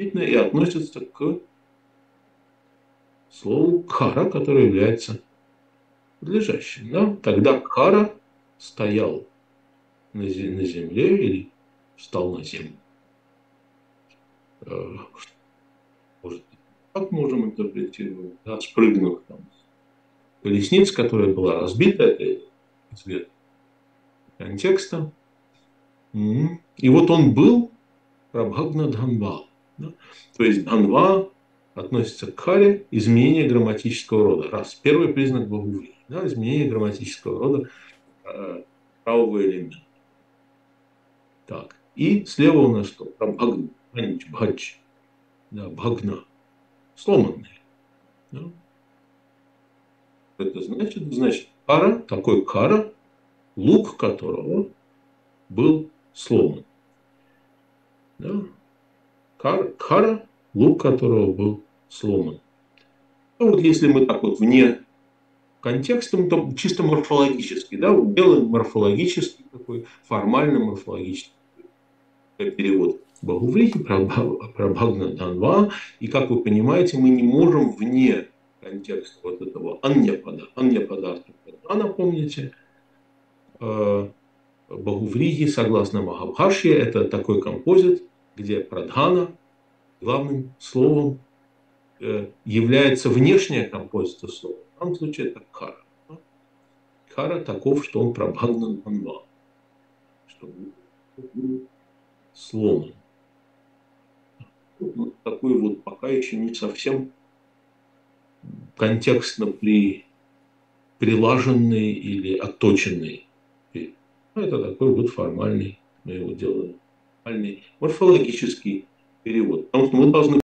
и относится к слову кара, которое является подлежащим. Да? Тогда кара стоял на земле или встал на землю. Э, может, как можем интерпретировать? Да, спрыгнув там с колесницы, которая была разбита, это цвет контекста. И вот он был Прабхагна Дханва. Да? То есть Дханва относится к харе изменения грамматического рода. Раз. Первый признак богуврии. Да, изменение грамматического рода э, правого элемента. Так. И слева у нас что? Прабхагна. Анич, бхадж. Да, бхагна. Сломанный. Да? Это значит, значит, кара, такой кара, лук которого был сломан. Да? Кара, кара, лук которого был сломан. Ну, вот если мы так вот вне контекста, то чисто морфологически, да, делаем морфологический такой, формально морфологический перевод Бахуврихи про, про Данва. И, как вы понимаете, мы не можем вне контекста вот этого аньяпада, аньяпадарта Прадхана, помните, э, Бахувриги, согласно Махабхашье, это такой композит, где Прадхана главным словом э, является внешняя композиция слова. В данном случае это кара. Кара таков, что он пробагнан анва, что сломан. Вот такой вот пока еще не совсем контекстно при, прилаженный или отточенный. Это такой вот формальный, мы его делаем, морфологический перевод. Потому что мы должны